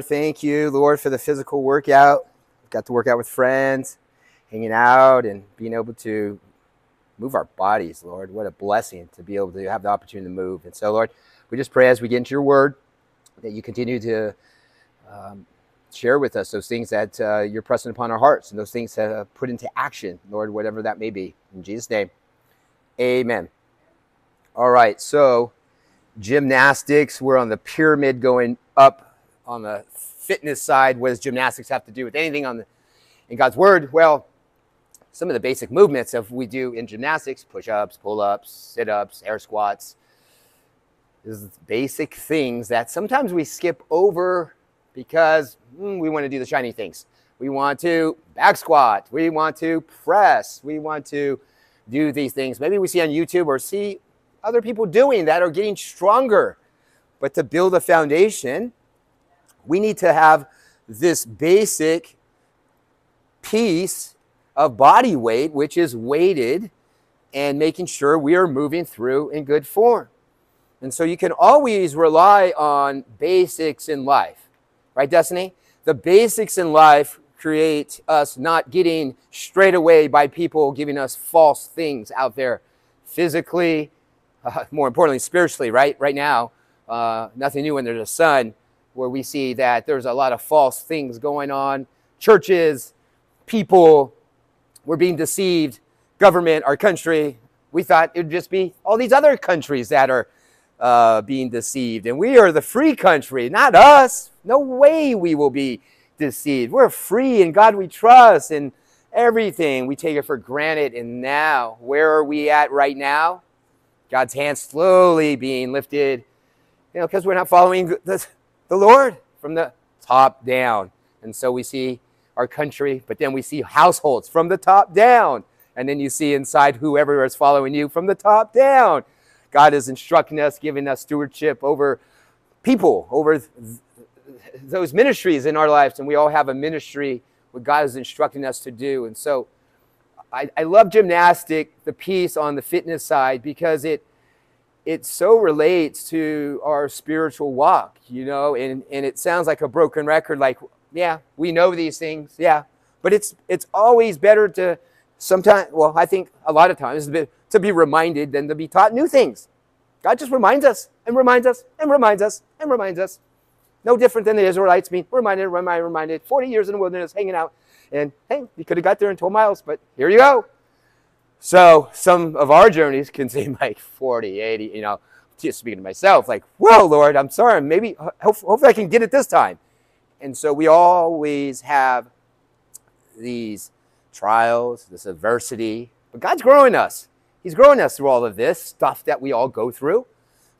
Thank you, Lord, for the physical workout. Got to work out with friends, hanging out, and being able to move our bodies, Lord. What a blessing to be able to have the opportunity to move. And so, Lord, we just pray as we get into your word that you continue to um, share with us those things that uh, you're pressing upon our hearts and those things to uh, put into action, Lord, whatever that may be. In Jesus' name, amen. All right, so gymnastics, we're on the pyramid going up on the fitness side, what does gymnastics have to do with anything on the, in God's word? Well, some of the basic movements of we do in gymnastics, push-ups, pull-ups, sit-ups, air squats, is basic things that sometimes we skip over because mm, we want to do the shiny things. We want to back squat. We want to press. We want to do these things. Maybe we see on YouTube or see other people doing that or getting stronger. But to build a foundation, we need to have this basic piece of body weight, which is weighted and making sure we are moving through in good form. And so you can always rely on basics in life, right, Destiny? The basics in life create us not getting straight away by people giving us false things out there physically, uh, more importantly, spiritually, right? Right now, uh, nothing new under the sun where we see that there's a lot of false things going on. Churches, people were being deceived, government, our country. We thought it would just be all these other countries that are uh, being deceived. And we are the free country, not us. No way we will be deceived. We're free in God we trust and everything. We take it for granted. And now, where are we at right now? God's hand slowly being lifted, you know, because we're not following the, the Lord from the top down. And so we see our country, but then we see households from the top down. And then you see inside whoever is following you from the top down. God is instructing us, giving us stewardship over people, over th- those ministries in our lives. And we all have a ministry, what God is instructing us to do. And so I, I love gymnastic, the piece on the fitness side, because it it so relates to our spiritual walk, you know, and, and it sounds like a broken record, like, yeah, we know these things, yeah. But it's it's always better to sometimes, well, I think a lot of times to be reminded than to be taught new things. God just reminds us and reminds us and reminds us and reminds us. No different than the Israelites being reminded, reminded, reminded. 40 years in the wilderness hanging out. And hey, you could have got there in 12 miles, but here you go. So some of our journeys can seem like 40, 80, you know, just speaking to myself, like, well, Lord, I'm sorry, maybe, hopefully I can get it this time. And so we always have these trials, this adversity, but God's growing us. He's growing us through all of this stuff that we all go through.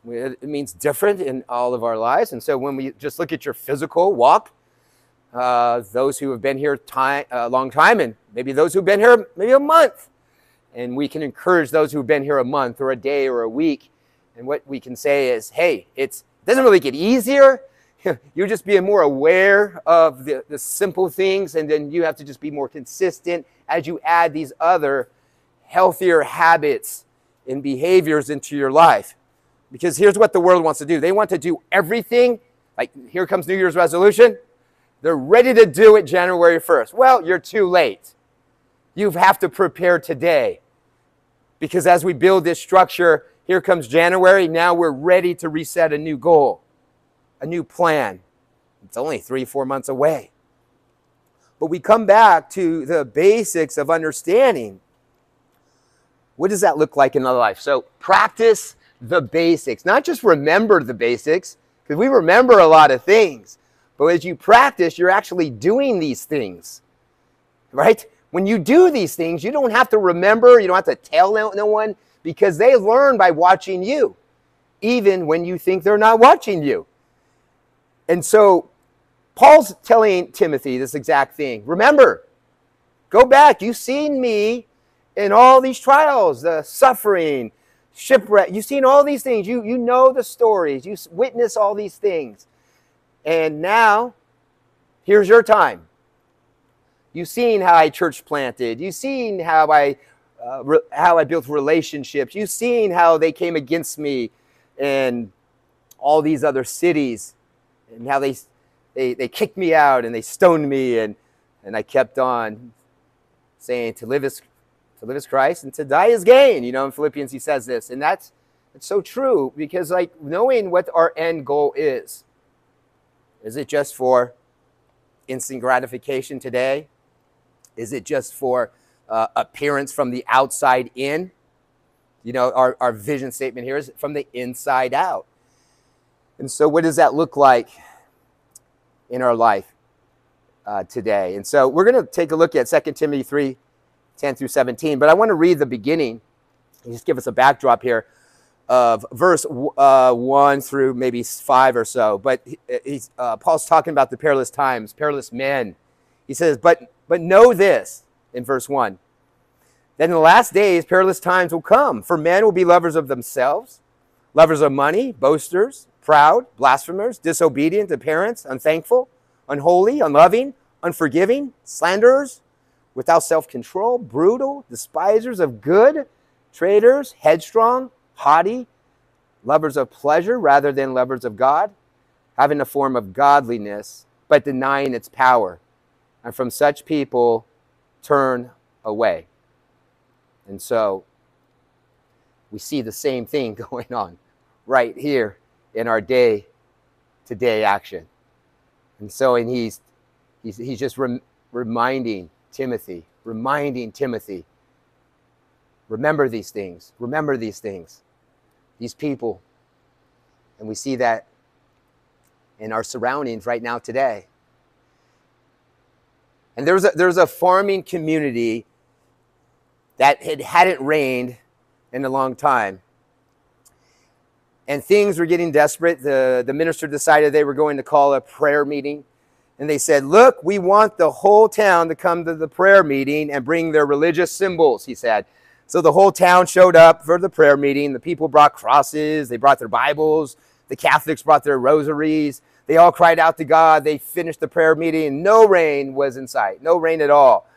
It means different in all of our lives. And so when we just look at your physical walk, uh, those who have been here a long time, and maybe those who've been here maybe a month, and we can encourage those who've been here a month or a day or a week. And what we can say is, hey, it doesn't really get easier. You're just be more aware of the, the simple things, and then you have to just be more consistent as you add these other healthier habits and behaviors into your life. Because here's what the world wants to do they want to do everything. Like, here comes New Year's resolution. They're ready to do it January 1st. Well, you're too late. You have to prepare today. Because as we build this structure, here comes January. Now we're ready to reset a new goal, a new plan. It's only three, four months away. But we come back to the basics of understanding. What does that look like in our life? So practice the basics, not just remember the basics, because we remember a lot of things. But as you practice, you're actually doing these things, right? When you do these things, you don't have to remember, you don't have to tell no one because they learn by watching you, even when you think they're not watching you. And so Paul's telling Timothy this exact thing. Remember, go back. You've seen me in all these trials, the suffering, shipwreck. You've seen all these things. You, you know the stories. You witness all these things. And now, here's your time. You've seen how I church planted. You've seen how I uh, re- how I built relationships. You've seen how they came against me in all these other cities and how they they, they kicked me out and they stoned me, and, and I kept on saying to live is to live is Christ and to die is gain. You know, in Philippians he says this, and that's it's so true because like knowing what our end goal is. Is it just for instant gratification today? Is it just for uh, appearance from the outside in? You know, our, our vision statement here is from the inside out. And so, what does that look like in our life uh, today? And so, we're going to take a look at 2 Timothy 3 10 through 17. But I want to read the beginning, just give us a backdrop here of verse uh, 1 through maybe 5 or so. But he's, uh, Paul's talking about the perilous times, perilous men. He says, but, but know this in verse 1 that in the last days perilous times will come, for men will be lovers of themselves, lovers of money, boasters, proud, blasphemers, disobedient to parents, unthankful, unholy, unloving, unforgiving, slanderers, without self control, brutal, despisers of good, traitors, headstrong, haughty, lovers of pleasure rather than lovers of God, having a form of godliness, but denying its power. And from such people, turn away. And so we see the same thing going on right here in our day to day action. And so, and he's, he's, he's just rem- reminding Timothy, reminding Timothy, remember these things, remember these things, these people. And we see that in our surroundings right now today. And there's a, there's a farming community that had hadn't rained in a long time. And things were getting desperate. The, the minister decided they were going to call a prayer meeting. And they said, Look, we want the whole town to come to the prayer meeting and bring their religious symbols, he said. So the whole town showed up for the prayer meeting. The people brought crosses, they brought their Bibles, the Catholics brought their rosaries. They all cried out to God. They finished the prayer meeting. No rain was in sight, no rain at all.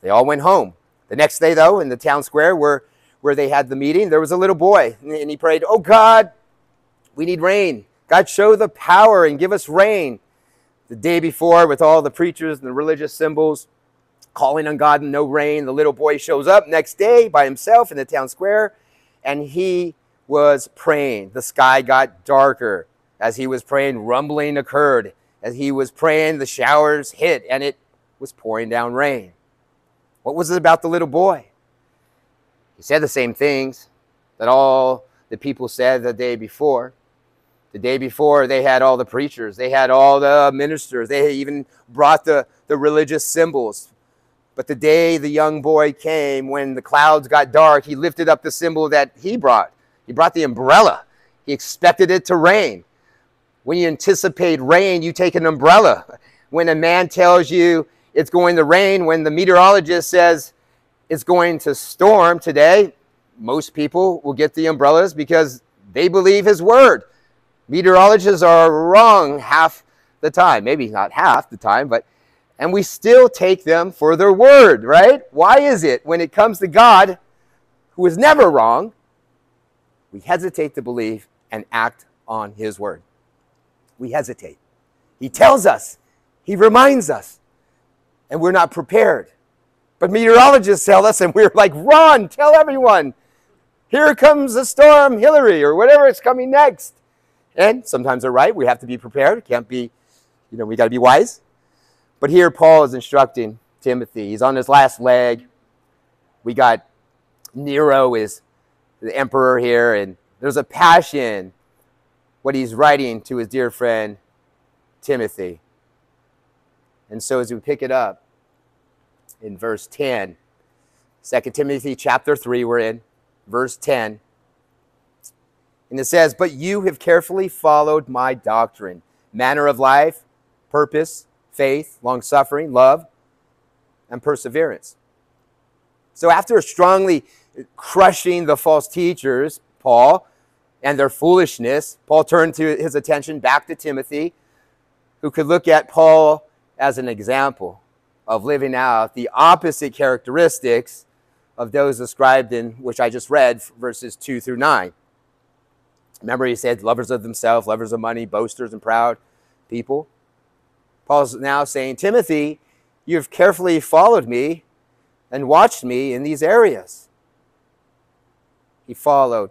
They all went home. The next day, though, in the town square where, where they had the meeting, there was a little boy, and he prayed, Oh God, we need rain. God, show the power and give us rain. The day before, with all the preachers and the religious symbols calling on God and no rain, the little boy shows up next day by himself in the town square, and he was praying. The sky got darker. As he was praying, rumbling occurred. As he was praying, the showers hit, and it was pouring down rain. What was it about the little boy? He said the same things that all the people said the day before. The day before, they had all the preachers, they had all the ministers, they even brought the, the religious symbols. But the day the young boy came, when the clouds got dark, he lifted up the symbol that he brought. He brought the umbrella. He expected it to rain. When you anticipate rain, you take an umbrella. When a man tells you it's going to rain when the meteorologist says it's going to storm today. Most people will get the umbrellas because they believe his word. Meteorologists are wrong half the time, maybe not half the time, but and we still take them for their word, right? Why is it when it comes to God, who is never wrong, we hesitate to believe and act on his word? We hesitate. He tells us, he reminds us, and we're not prepared. But meteorologists tell us, and we're like, run, tell everyone, here comes the storm, Hilary, or whatever is coming next. And sometimes they're right. We have to be prepared. Can't be, you know, we got to be wise. But here Paul is instructing Timothy. He's on his last leg. We got Nero is the emperor here, and there's a passion what he's writing to his dear friend Timothy. And so as we pick it up in verse 10, 2 Timothy chapter 3, we're in verse 10. And it says, But you have carefully followed my doctrine, manner of life, purpose, faith, long suffering, love, and perseverance. So after strongly crushing the false teachers, Paul, and their foolishness, Paul turned to his attention back to Timothy, who could look at Paul as an example of living out the opposite characteristics of those described in which I just read, verses 2 through 9. Remember, he said, lovers of themselves, lovers of money, boasters, and proud people. Paul's now saying, Timothy, you've carefully followed me and watched me in these areas. He followed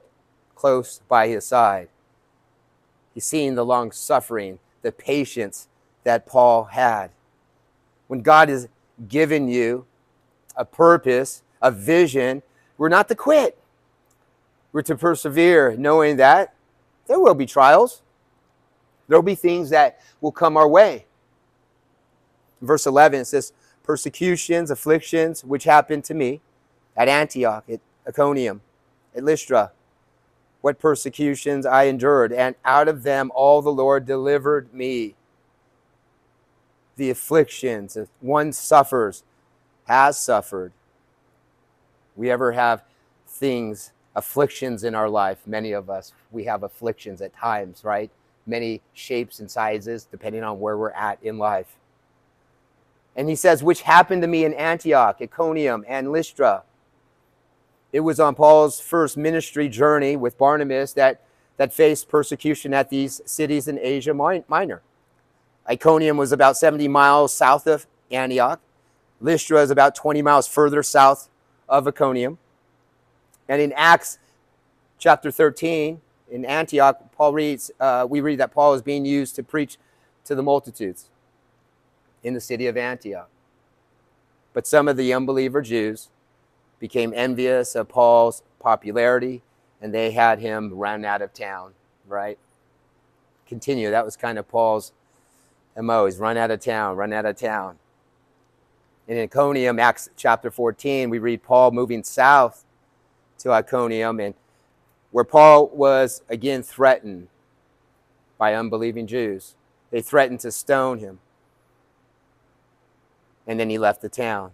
close by his side. He's seen the long suffering, the patience that Paul had. When God has given you a purpose, a vision, we're not to quit. We're to persevere, knowing that there will be trials. There will be things that will come our way. verse 11, it says, Persecutions, afflictions, which happened to me at Antioch, at Iconium, at Lystra. What persecutions I endured, and out of them all the Lord delivered me. The afflictions that one suffers, has suffered. We ever have things, afflictions in our life? Many of us, we have afflictions at times, right? Many shapes and sizes, depending on where we're at in life. And he says, which happened to me in Antioch, Iconium, and Lystra. It was on Paul's first ministry journey with Barnabas that, that faced persecution at these cities in Asia Minor. Iconium was about 70 miles south of Antioch. Lystra is about 20 miles further south of Iconium. And in Acts chapter 13, in Antioch, Paul reads, uh, we read that Paul is being used to preach to the multitudes in the city of Antioch. But some of the unbeliever Jews became envious of Paul's popularity and they had him run out of town, right? Continue. That was kind of Paul's MO. He's run out of town, run out of town. In Iconium, Acts chapter 14, we read Paul moving south to Iconium and where Paul was again threatened by unbelieving Jews. They threatened to stone him and then he left the town.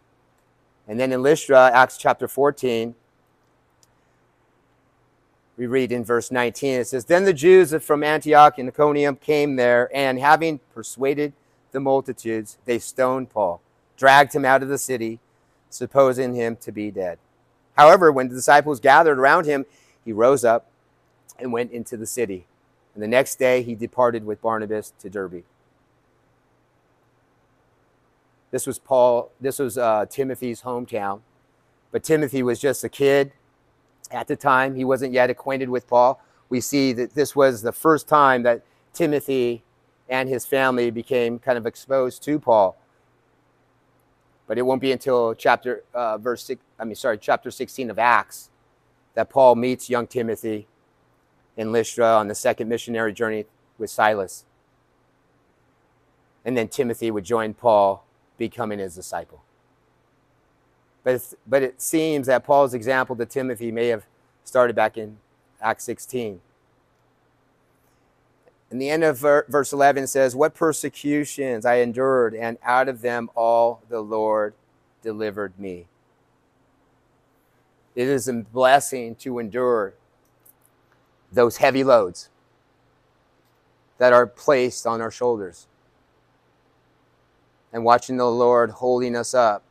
And then in Lystra, Acts chapter 14, we read in verse 19, it says, Then the Jews from Antioch and Iconium came there, and having persuaded the multitudes, they stoned Paul, dragged him out of the city, supposing him to be dead. However, when the disciples gathered around him, he rose up and went into the city. And the next day he departed with Barnabas to Derbe. This was Paul, this was uh, Timothy's hometown. But Timothy was just a kid at the time. He wasn't yet acquainted with Paul. We see that this was the first time that Timothy and his family became kind of exposed to Paul. But it won't be until chapter uh, verse six, I mean, sorry, chapter 16 of Acts that Paul meets young Timothy in Lystra on the second missionary journey with Silas. And then Timothy would join Paul becoming his disciple. But, but it seems that Paul's example to Timothy may have started back in Acts 16. And the end of verse 11 says, What persecutions I endured, and out of them all the Lord delivered me. It is a blessing to endure those heavy loads that are placed on our shoulders and watching the Lord holding us up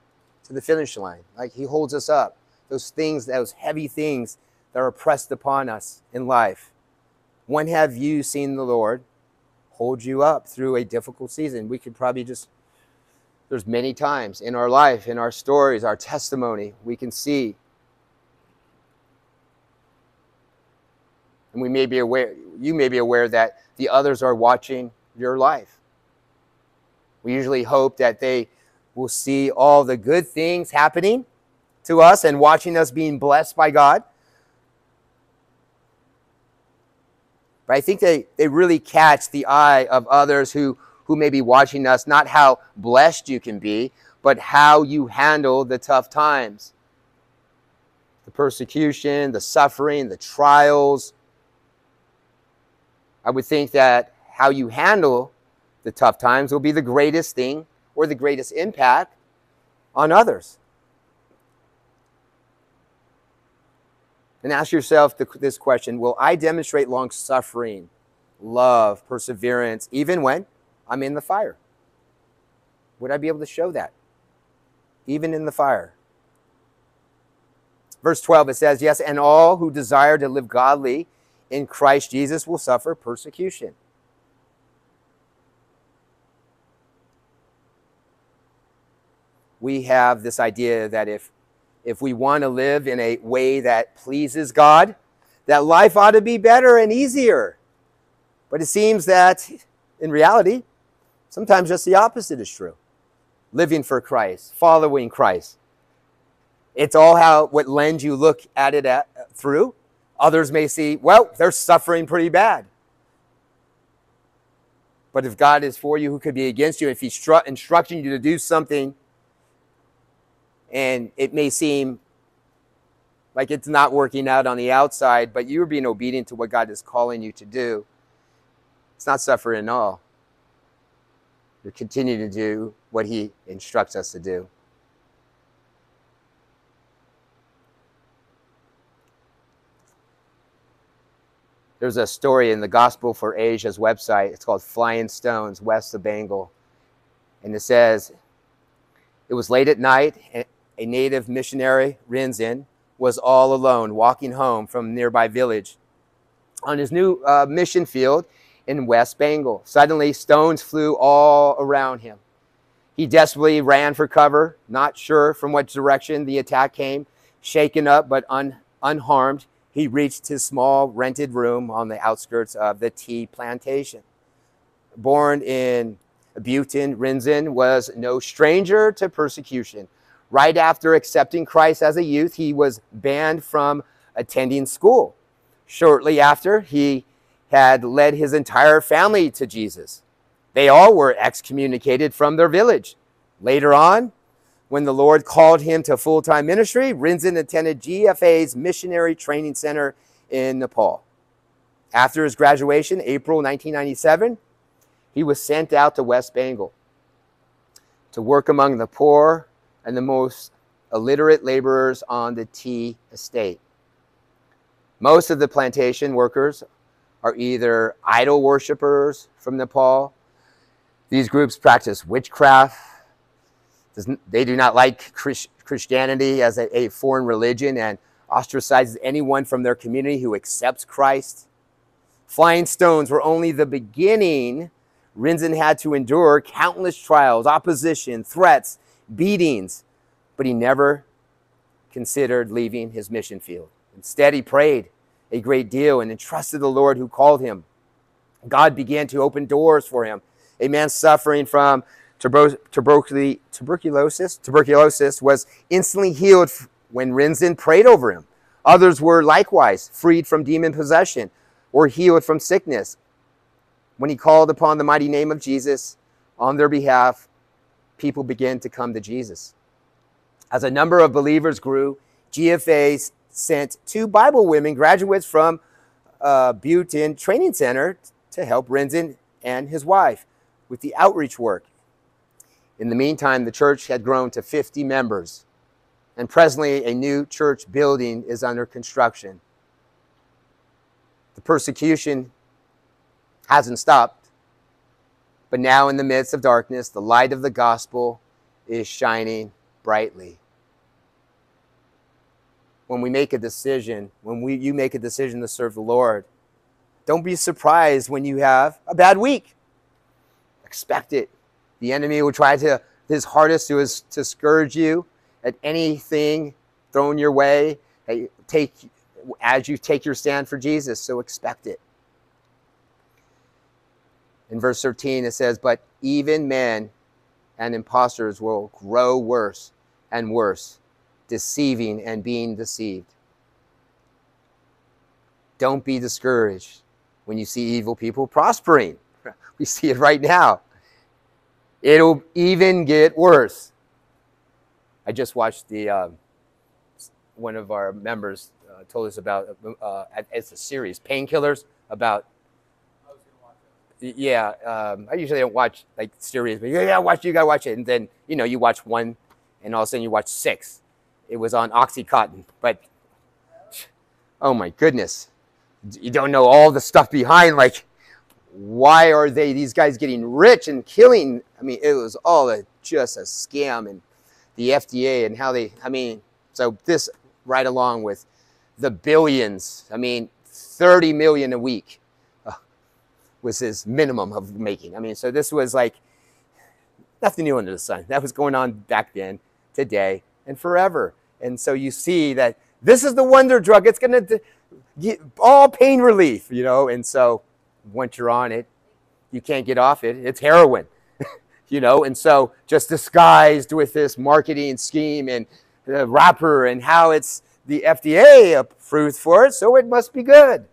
to the finish line. Like He holds us up. Those things, those heavy things that are pressed upon us in life. When have you seen the Lord hold you up through a difficult season? We could probably just, there's many times in our life, in our stories, our testimony, we can see. And we may be aware, you may be aware that the others are watching your life. We usually hope that they will see all the good things happening to us and watching us being blessed by God. But I think they, they really catch the eye of others who, who may be watching us, not how blessed you can be, but how you handle the tough times. The persecution, the suffering, the trials. I would think that how you handle the tough times will be the greatest thing or the greatest impact on others. And ask yourself this question Will I demonstrate long suffering, love, perseverance, even when I'm in the fire? Would I be able to show that? Even in the fire. Verse 12, it says, Yes, and all who desire to live godly in Christ Jesus will suffer persecution. We have this idea that if if we want to live in a way that pleases God, that life ought to be better and easier. But it seems that in reality, sometimes just the opposite is true. Living for Christ, following Christ. It's all how what lens you look at it at, through. Others may see, well, they're suffering pretty bad. But if God is for you, who could be against you? If He's instructing you to do something and it may seem like it's not working out on the outside, but you're being obedient to what God is calling you to do, it's not suffering at all. You're continuing to do what He instructs us to do. There's a story in the Gospel for Asia's website. It's called Flying Stones West of Bengal. And it says, It was late at night, a native missionary, Rinzin, was all alone walking home from a nearby village. On his new uh, mission field in West Bengal, suddenly stones flew all around him. He desperately ran for cover, not sure from what direction the attack came. Shaken up but un- unharmed, he reached his small rented room on the outskirts of the tea plantation. Born in Bhutan, Rinzin was no stranger to persecution. Right after accepting Christ as a youth, he was banned from attending school. Shortly after, he had led his entire family to Jesus. They all were excommunicated from their village. Later on, when the Lord called him to full time ministry, Rinzin attended GFA's Missionary Training Center in Nepal. After his graduation, April 1997, he was sent out to West Bengal to work among the poor and the most illiterate laborers on the tea estate. Most of the plantation workers are either idol worshippers from Nepal. These groups practice witchcraft. They do not like Christianity as a, foreign religion and ostracizes anyone from their community who accepts Christ. Flying stones were only the beginning. Rinzin had to endure countless trials, opposition, threats, beatings, but he never considered leaving his mission field. Instead, he prayed a great deal and entrusted the Lord who called him. God began to open doors for him. A man suffering from tuberculosis, tuberculosis was instantly healed when Rinzin prayed over him. Others were likewise freed from demon possession or healed from sickness. When he called upon the mighty name of Jesus on their behalf, people began to come to Jesus. As a number of believers grew, GFA sent two Bible women graduates from uh, Bhutan Training Center to help Rinzin and his wife with the outreach work. In the meantime, the church had grown to 50 members, and presently a new church building is under construction. The persecution hasn't stopped. But now, in the midst of darkness, the light of the gospel is shining brightly. When we make a decision, when we, you make a decision to serve the Lord, don't be surprised when you have a bad week. Expect it. The enemy will try to his hardest to, to discourage you at anything thrown your way. Take as you take your stand for Jesus. So expect it. In verse 13, it says, But even men and impostors will grow worse and worse, deceiving and being deceived. Don't be discouraged when you see evil people prospering. We see it right now. It'll even get worse. I just watched the uh, one of our members uh, told us about uh, it's a series, Painkillers, about yeah, um, I usually don't watch like series, but yeah, yeah, watch you gotta watch it, and then you know you watch one, and all of a sudden you watch six. It was on OxyContin, but oh my goodness, you don't know all the stuff behind. Like, why are they these guys getting rich and killing? I mean, it was all a, just a scam, and the FDA and how they. I mean, so this right along with the billions. I mean, thirty million a week was his minimum of making. I mean, so this was like nothing new under the sun. That was going on back then. today, and forever. And so you see that this is the wonder drug. It's going to get all pain relief, you know. And so once you're on it, you can't get off it. It's heroin, you know. And so just disguised with this marketing scheme and the wrapper and how it's the FDA approved for it, so it must be good.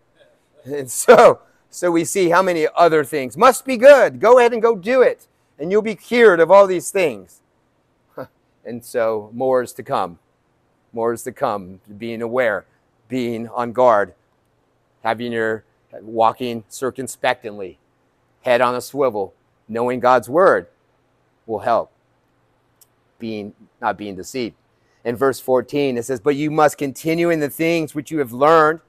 And so, so we see how many other things must be good. Go ahead and go do it, and you'll be cured of all these things. And so more is to come. More is to come. Being aware, being on guard, having your walking circumspectly, head on a swivel, knowing God's word will help. Being not being deceived. In verse 14, it says, But you must continue in the things which you have learned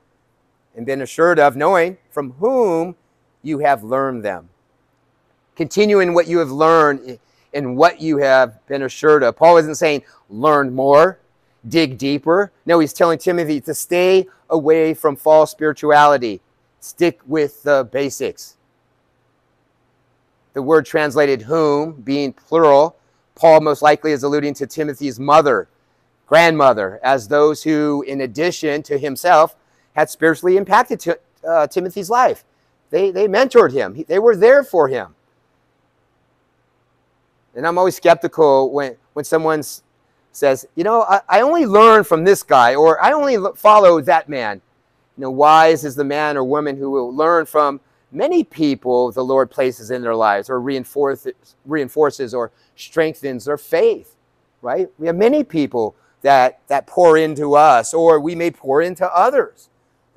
and been assured of, knowing from whom you have learned them. Continue in what you have learned and what you have been assured of. Paul isn't saying learn more, dig deeper. No, he's telling Timothy to stay away from false spirituality, stick with the basics. The word translated whom, being plural, Paul most likely is alluding to Timothy's mother, grandmother, as those who, in addition to himself, had spiritually impacted to, uh, Timothy's life. They, they mentored him, they were there for him. And I'm always skeptical when, when someone says, you know, I, I only learn from this guy or I only follow that man. You know, wise is the man or woman who will learn from many people the Lord places in their lives or reinforces, reinforces or strengthens their faith, right? We have many people that, that pour into us or we may pour into others,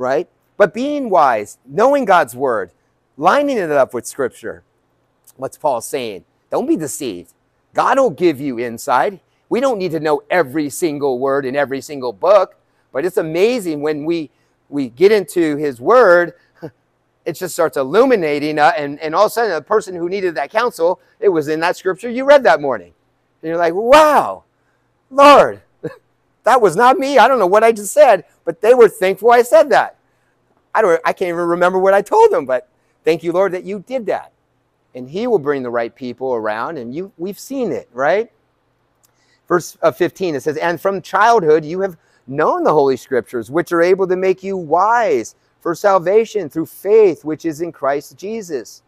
right? But being wise, knowing God's word, lining it up with scripture, what's Paul saying? Don't be deceived. God will give you insight. We don't need to know every single word in every single book, but it's amazing when we we get into his word, it just starts illuminating uh, and, and all of a sudden the person who needed that counsel, it was in that scripture you read that morning. And you're like, wow, Lord, that was not me. I don't know what I just said, but they were thankful I said that. I don't I can't even remember what I told them, but thank you, Lord, that you did that and he will bring the right people around and you we've seen it right verse uh, 15 it says and from childhood you have known the holy scriptures which are able to make you wise for salvation through faith which is in christ jesus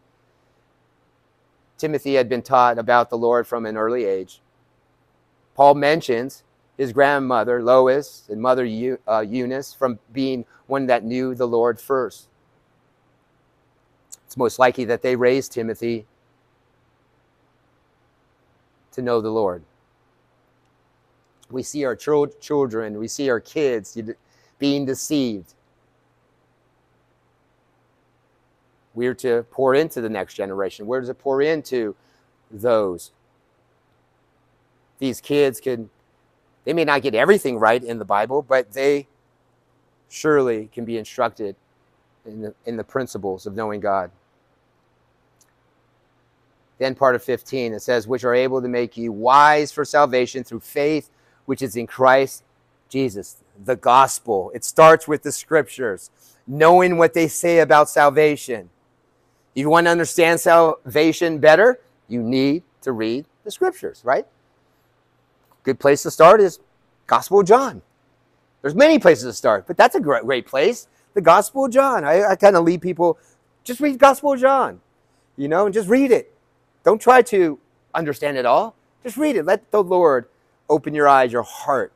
timothy had been taught about the lord from an early age paul mentions his grandmother lois and mother uh, eunice from being one that knew the lord first it's most likely that they raised Timothy to know the Lord. We see our children, we see our kids being deceived. We're to pour into the next generation. Where does it pour into those. These kids can, they may not get everything right in the Bible, but they surely can be instructed in the, in the principles of knowing God. Then part of 15, it says, which are able to make you wise for salvation through faith, which is in Christ Jesus. The gospel. It starts with the scriptures, knowing what they say about salvation. If you want to understand salvation better, you need to read the scriptures, right? Good place to start is Gospel of John. There's many places to start, but that's a great, great place. The Gospel of John. I, I kind of lead people, just read Gospel of John, you know, and just read it. Don't try to understand it all. Just read it. Let the Lord open your eyes, your heart.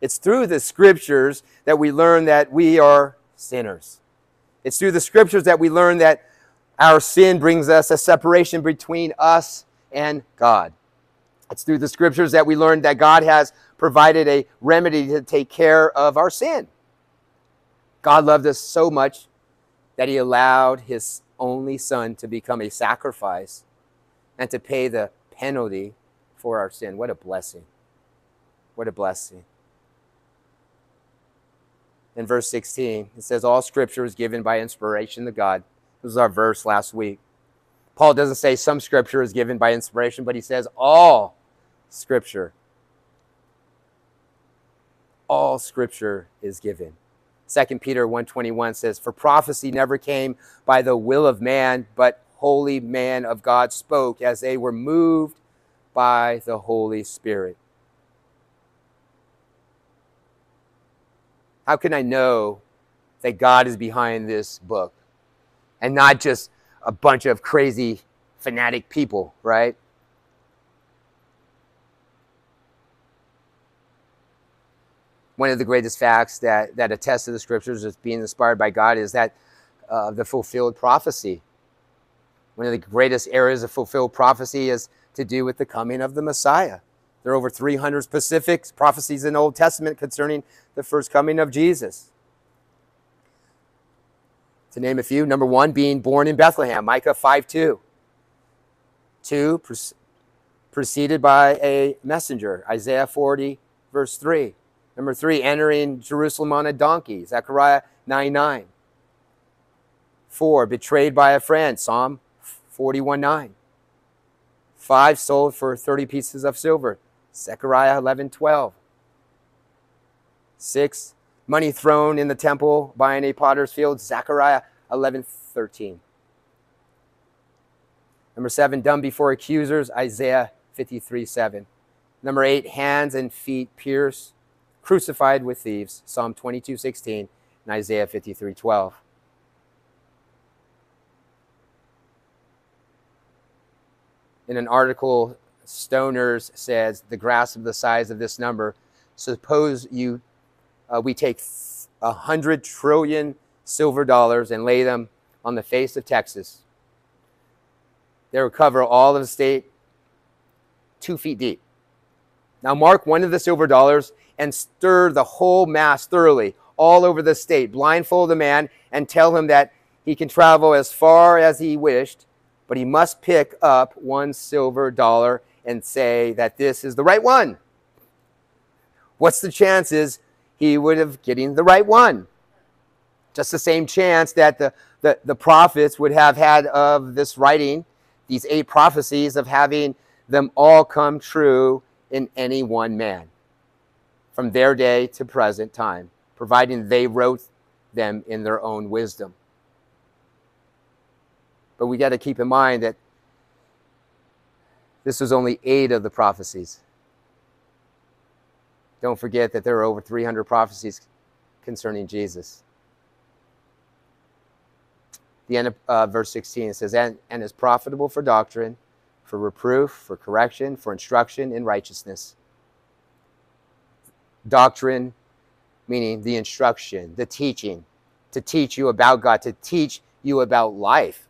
It's through the scriptures that we learn that we are sinners. It's through the scriptures that we learn that our sin brings us a separation between us and God. It's through the scriptures that we learn that God has provided a remedy to take care of our sin. God loved us so much that he allowed his only son to become a sacrifice and to pay the penalty for our sin. What a blessing. What a blessing. In verse 16, it says, All scripture is given by inspiration to God. This was our verse last week. Paul doesn't say some scripture is given by inspiration, but he says all Scripture. All Scripture is given. 2 Peter 1.21 says, For prophecy never came by the will of man, but holy man of God spoke as they were moved by the Holy Spirit. How can I know that God is behind this book and not just a bunch of crazy fanatic people, right? One of the greatest facts that, that attest to the scriptures as being inspired by God is that uh, the fulfilled prophecy. One of the greatest areas of fulfilled prophecy is to do with the coming of the Messiah. There are over 300 specific prophecies in the Old Testament concerning the first coming of Jesus. To name a few, number one, being born in Bethlehem, Micah 5 2. Two, preceded by a messenger, Isaiah 40, verse 3. Number three, entering Jerusalem on a donkey, Zechariah 9 9. Four, betrayed by a friend, Psalm 41 9. Five, sold for 30 pieces of silver, Zechariah 11 12. Six, money thrown in the temple buying a potter's field, Zechariah 11 13. Number seven, dumb before accusers, Isaiah 53 7. Number eight, hands and feet pierced, crucified with thieves, Psalm 22 16 and Isaiah 53 12. In an article, Stoners says the grasp of the size of this number. Suppose you, uh, we take a hundred trillion silver dollars and lay them on the face of Texas. They would cover all of the state two feet deep. Now mark one of the silver dollars and stir the whole mass thoroughly all over the state. Blindfold the man and tell him that he can travel as far as he wished, but he must pick up one silver dollar and say that this is the right one. What's the chances he would have getting the right one? Just the same chance that the, the, the prophets would have had of this writing, these eight prophecies of having them all come true in any one man from their day to present time, providing they wrote them in their own wisdom. But we got to keep in mind that this was only eight of the prophecies. Don't forget that there are over 300 prophecies concerning Jesus. The end of uh, verse 16 it says, and, and is profitable for doctrine, for reproof, for correction, for instruction in righteousness. Doctrine, meaning the instruction, the teaching, to teach you about God, to teach you about life,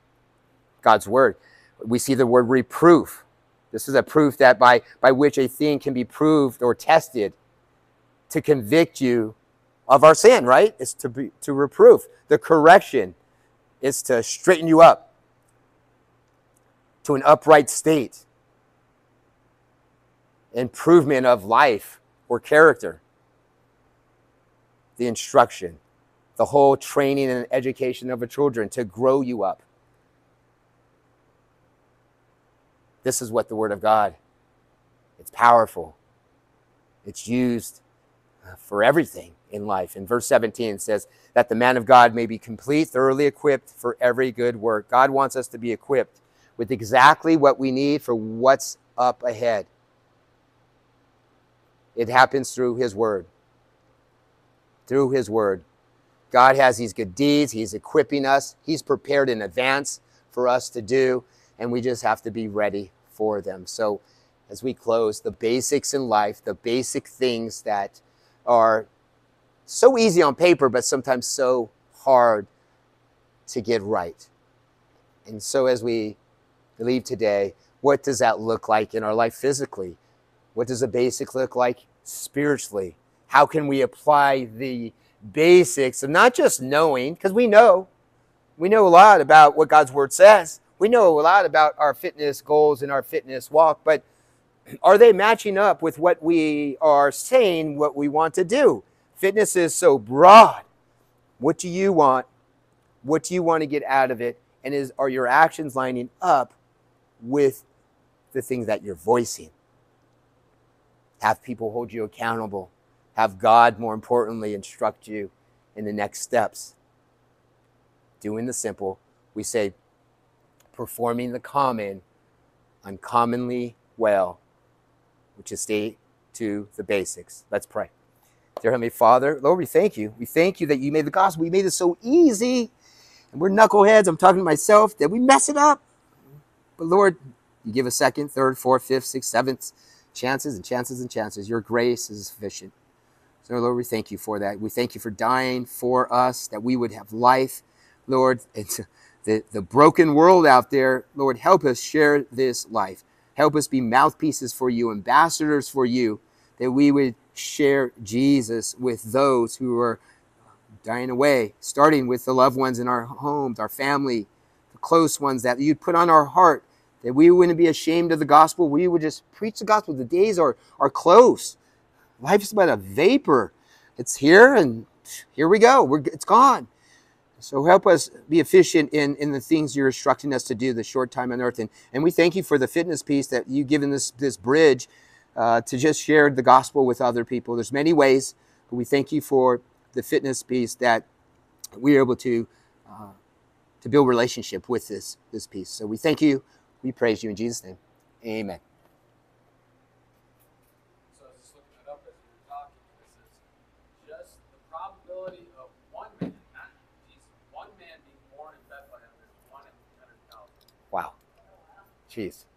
God's word. We see the word reproof. This is a proof that by, by which a thing can be proved or tested to convict you of our sin, right? It's to be to reproof. The correction is to straighten you up to an upright state. Improvement of life or character. The instruction, the whole training and education of a children to grow you up. This is what the Word of God. It's powerful. It's used uh, for everything in life. In verse 17 says that the man of God may be complete, thoroughly equipped for every good work. God wants us to be equipped with exactly what we need for what's up ahead. It happens through His Word. Through His Word. God has these good deeds. He's equipping us. He's prepared in advance for us to do, and we just have to be ready for them. So, as we close, the basics in life, the basic things that are so easy on paper, but sometimes so hard to get right. And so, as we leave today, what does that look like in our life physically? What does the basic look like spiritually? How can we apply the basics of not just knowing, because we know, we know a lot about what God's word says, we know a lot about our fitness goals and our fitness walk, but are they matching up with what we are saying, what we want to do? Fitness is so broad. What do you want? What do you want to get out of it? And is are your actions lining up with the things that you're voicing? Have people hold you accountable. Have God, more importantly, instruct you in the next steps. Doing the simple, we say, performing the common uncommonly well, which is stay to the basics. Let's pray. Dear Heavenly Father, Lord, we thank you. We thank you that you made the gospel. We made it so easy. And we're knuckleheads. I'm talking to myself that we mess it up. But Lord, you give a second, third, fourth, fifth, sixth, seventh chances and chances and chances. Your grace is sufficient. So, Lord, we thank you for that. We thank you for dying for us, that we would have life. Lord, it's the, the broken world out there, Lord, help us share this life. Help us be mouthpieces for you, ambassadors for you, that we would share Jesus with those who are dying away, starting with the loved ones in our homes, our family, the close ones that you'd put on our heart, that we wouldn't be ashamed of the gospel. We would just preach the gospel. The days are, are close. Life is but a vapor. It's here and here we go. We're, it's gone. So help us be efficient in, in the things you're instructing us to do the short time on earth. And, and we thank you for the fitness piece that you've given this, this bridge uh, to just share the gospel with other people. There's many ways, but we thank you for the fitness piece that we're able to uh, to build relationship with this this piece. So we thank you. We praise you in Jesus' name. Amen. So I was just looking it up as you were talking. This is just the probability of one man, not Jesus, one